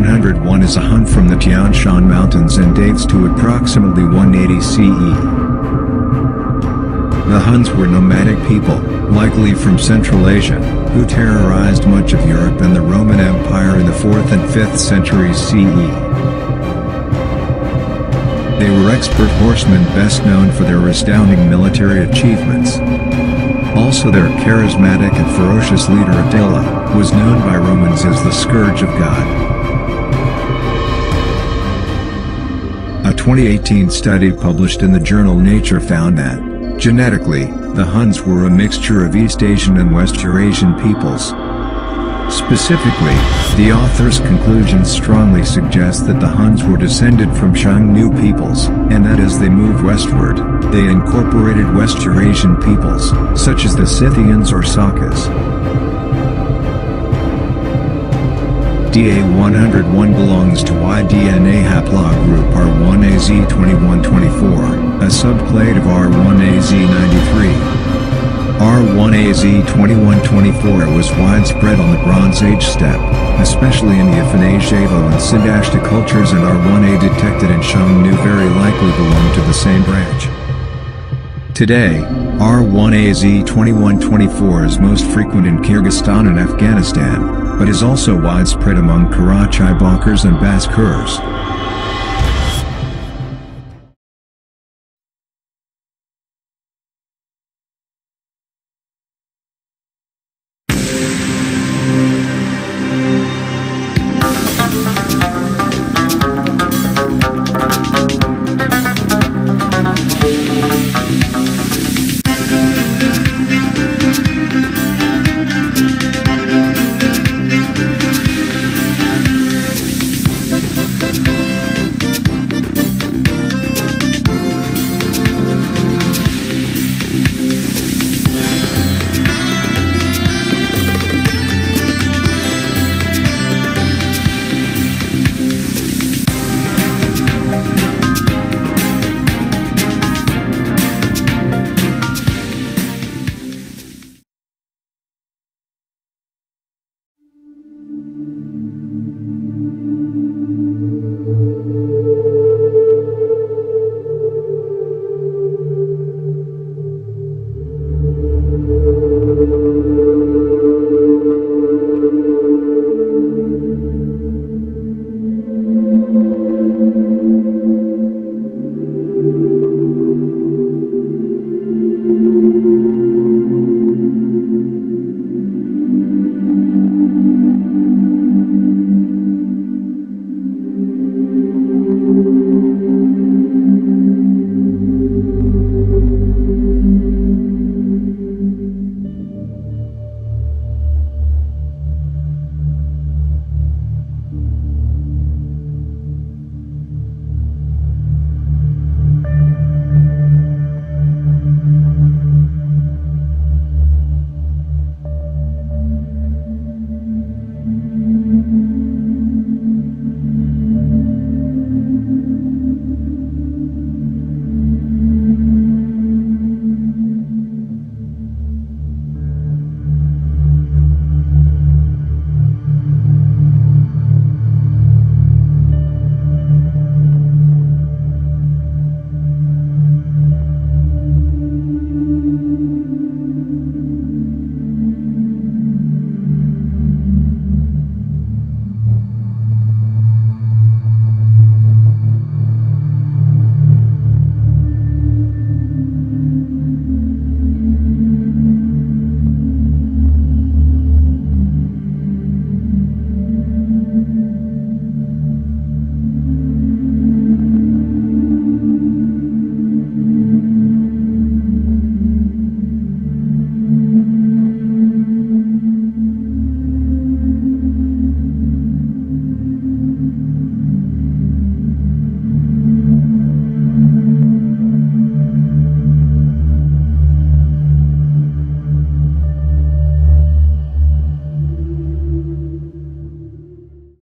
known is a hunt from the Tian Shan Mountains and dates to approximately 180 CE. The Huns were nomadic people, likely from Central Asia, who terrorized much of Europe and the Roman Empire in the 4th and 5th centuries CE. They were expert horsemen best known for their astounding military achievements. Also their charismatic and ferocious leader Attila, was known by Romans as the Scourge of God. A 2018 study published in the journal Nature found that, genetically, the Huns were a mixture of East Asian and West Eurasian peoples. Specifically, the author's conclusions strongly suggest that the Huns were descended from Xiongnu peoples, and that as they moved westward, they incorporated West Eurasian peoples, such as the Scythians or Sakas. DA101 belongs to Y-DNA haplogroup R1AZ2124, a subclade of R1AZ93. R1AZ2124 was widespread on the Bronze Age steppe, especially in the Afanasevo and Sintashta cultures and R1A detected in Xiongnu very likely belong to the same branch. Today, R1AZ2124 is most frequent in Kyrgyzstan and Afghanistan, but is also widespread among Karachay Balkars and Bashkirs.